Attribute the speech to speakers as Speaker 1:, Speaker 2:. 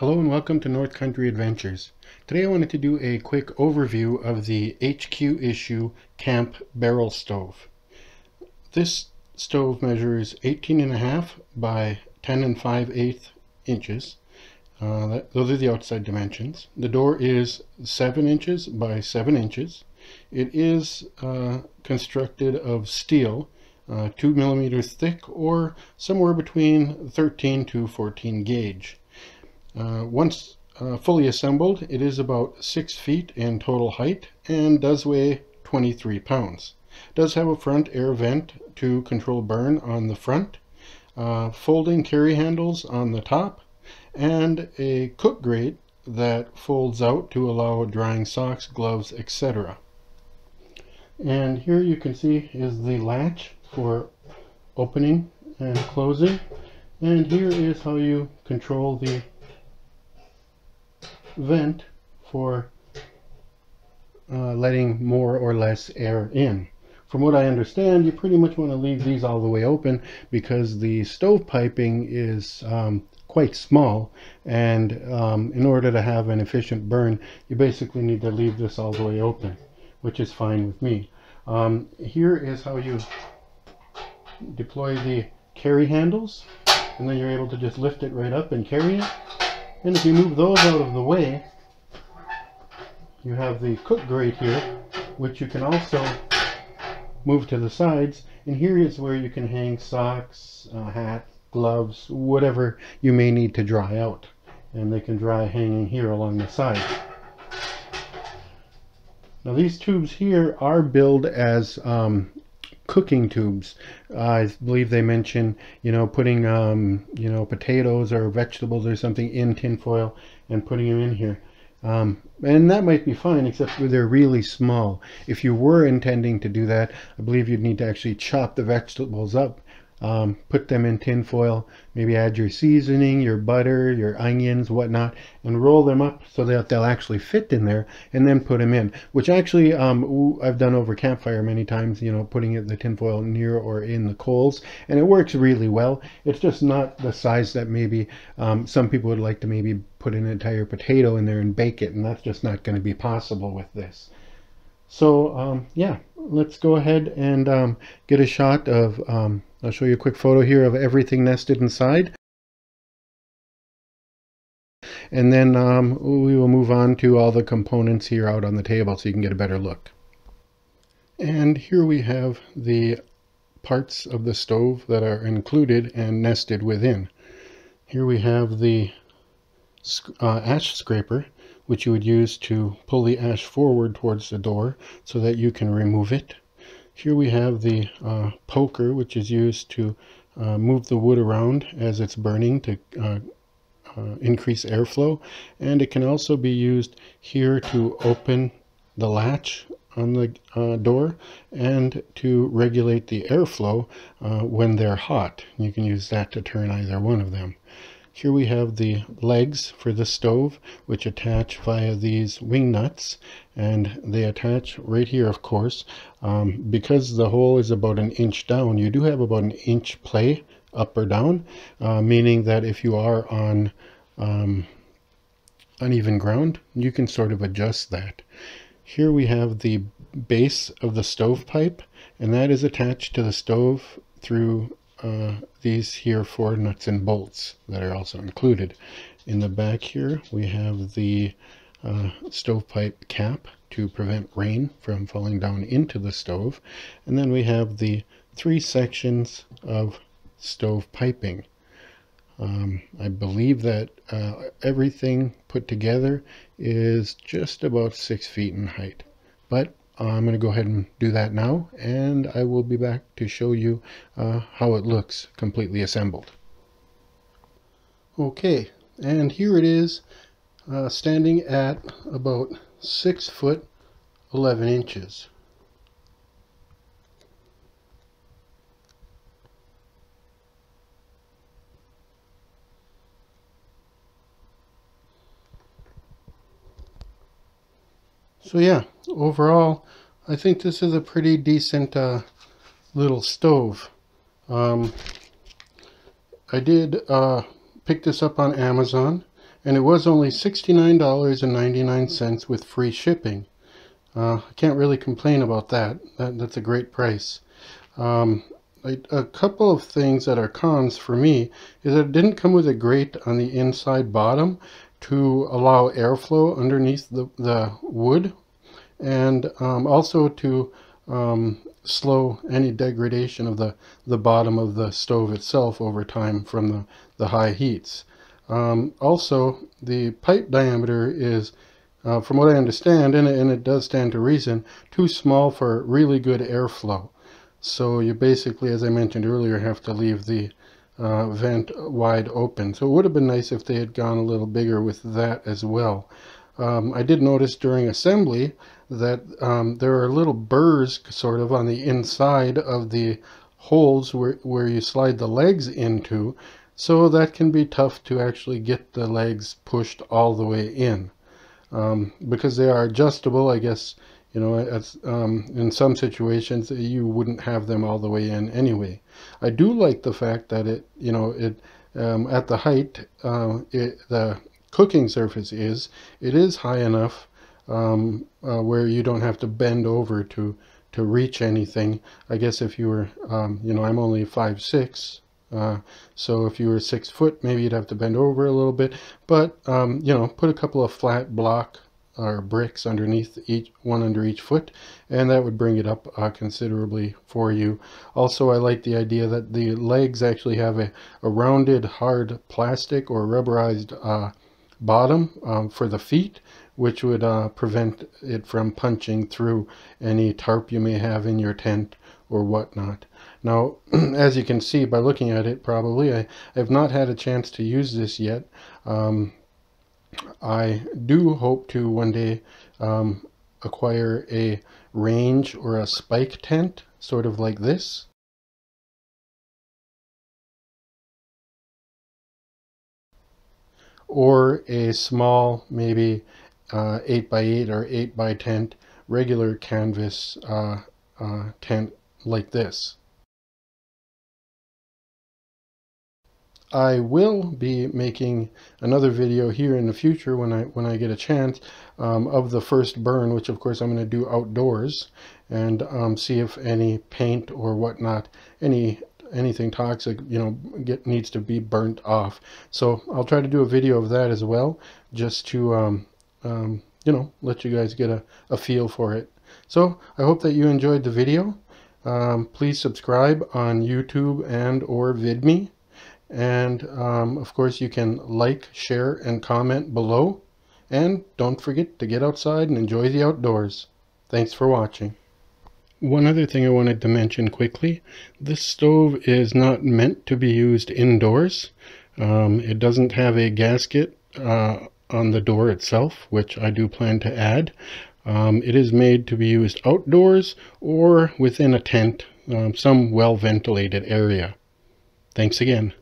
Speaker 1: Hello and welcome to North Country Adventures. Today I wanted to do a quick overview of the HQ issue camp barrel stove. This stove measures 18 and a half by 10 and 5 eighths inches. Uh, that, those are the outside dimensions. The door is 7 inches by 7 inches. It is uh, constructed of steel, uh, 2 millimeters thick or somewhere between 13 to 14 gauge. Uh, once uh, fully assembled, it is about 6 feet in total height and does weigh 23 pounds. Does have a front air vent to control burn on the front, uh, folding carry handles on the top, and a cook grate that folds out to allow drying socks, gloves, etc. And here you can see is the latch for opening and closing. And here is how you control the vent for uh, letting more or less air in. From what I understand, you pretty much want to leave these all the way open because the stove piping is um, quite small and um, in order to have an efficient burn, you basically need to leave this all the way open, which is fine with me. Um, here is how you deploy the carry handles and then you're able to just lift it right up and carry it and if you move those out of the way, you have the cook grate here, which you can also move to the sides. And here is where you can hang socks, hat, gloves, whatever you may need to dry out. And they can dry hanging here along the side. Now these tubes here are billed as um, cooking tubes. Uh, I believe they mention, you know, putting, um, you know, potatoes or vegetables or something in tinfoil and putting them in here. Um, and that might be fine, except they're really small. If you were intending to do that, I believe you'd need to actually chop the vegetables up um, put them in tin foil, maybe add your seasoning, your butter, your onions, whatnot, and roll them up so that they'll actually fit in there, and then put them in. Which actually um, I've done over campfire many times, you know, putting it the tin foil near or in the coals, and it works really well. It's just not the size that maybe um, some people would like to maybe put an entire potato in there and bake it, and that's just not going to be possible with this. So um, yeah, let's go ahead and um, get a shot of, um, I'll show you a quick photo here of everything nested inside. And then um, we will move on to all the components here out on the table so you can get a better look. And here we have the parts of the stove that are included and nested within. Here we have the uh, ash scraper which you would use to pull the ash forward towards the door so that you can remove it. Here we have the uh, poker, which is used to uh, move the wood around as it's burning to uh, uh increase airflow. And it can also be used here to open the latch on the uh, door and to regulate the airflow uh, when they're hot. You can use that to turn either one of them. Here we have the legs for the stove, which attach via these wing nuts, and they attach right here, of course. Um, because the hole is about an inch down, you do have about an inch play up or down, uh, meaning that if you are on um, uneven ground, you can sort of adjust that. Here we have the base of the stovepipe, and that is attached to the stove through uh, these here four nuts and bolts that are also included. In the back here we have the uh, stovepipe cap to prevent rain from falling down into the stove. And then we have the three sections of stove piping. Um, I believe that uh, everything put together is just about six feet in height. But I'm going to go ahead and do that now and I will be back to show you uh, how it looks completely assembled. Okay, and here it is uh, standing at about 6 foot 11 inches. So yeah, overall, I think this is a pretty decent uh, little stove. Um, I did uh, pick this up on Amazon and it was only $69.99 with free shipping. Uh, I can't really complain about that. that that's a great price. Um, a, a, couple of things that are cons for me is that it didn't come with a grate on the inside bottom to allow airflow underneath the, the wood and um, also to um, slow any degradation of the, the bottom of the stove itself over time from the, the high heats. Um, also, the pipe diameter is, uh, from what I understand, and, and it does stand to reason, too small for really good airflow. So you basically, as I mentioned earlier, have to leave the uh, vent wide open. So it would have been nice if they had gone a little bigger with that as well. Um, I did notice during assembly that um, there are little burrs sort of on the inside of the holes where, where you slide the legs into. So that can be tough to actually get the legs pushed all the way in. Um, because they are adjustable, I guess, you know, um, in some situations you wouldn't have them all the way in anyway. I do like the fact that it, you know, it um, at the height, uh, it, the cooking surface is, it is high enough um, uh, where you don't have to bend over to to reach anything. I guess if you were, um, you know, I'm only five six, uh, so if you were six foot, maybe you'd have to bend over a little bit. But um, you know, put a couple of flat block or bricks underneath each one under each foot, and that would bring it up uh, considerably for you. Also, I like the idea that the legs actually have a, a rounded hard plastic or rubberized uh, bottom um, for the feet, which would uh, prevent it from punching through any tarp you may have in your tent or whatnot. Now, as you can see by looking at it, probably, I have not had a chance to use this yet. Um, I do hope to one day um, acquire a range or a spike tent, sort of like this. Or a small, maybe uh, 8 by 8 or 8 by 10 regular canvas uh, uh, tent like this. I will be making another video here in the future when I when I get a chance um, of the first burn, which of course I'm going to do outdoors, and um, see if any paint or whatnot, any anything toxic, you know, get needs to be burnt off. So I'll try to do a video of that as well, just to, um, um, you know, let you guys get a, a feel for it. So I hope that you enjoyed the video. Um, please subscribe on YouTube and or VidMe. And um, of course you can like, share, and comment below. And don't forget to get outside and enjoy the outdoors. Thanks for watching. One other thing I wanted to mention quickly, this stove is not meant to be used indoors. Um, it doesn't have a gasket uh, on the door itself, which I do plan to add. Um, it is made to be used outdoors or within a tent, um, some well ventilated area. Thanks again.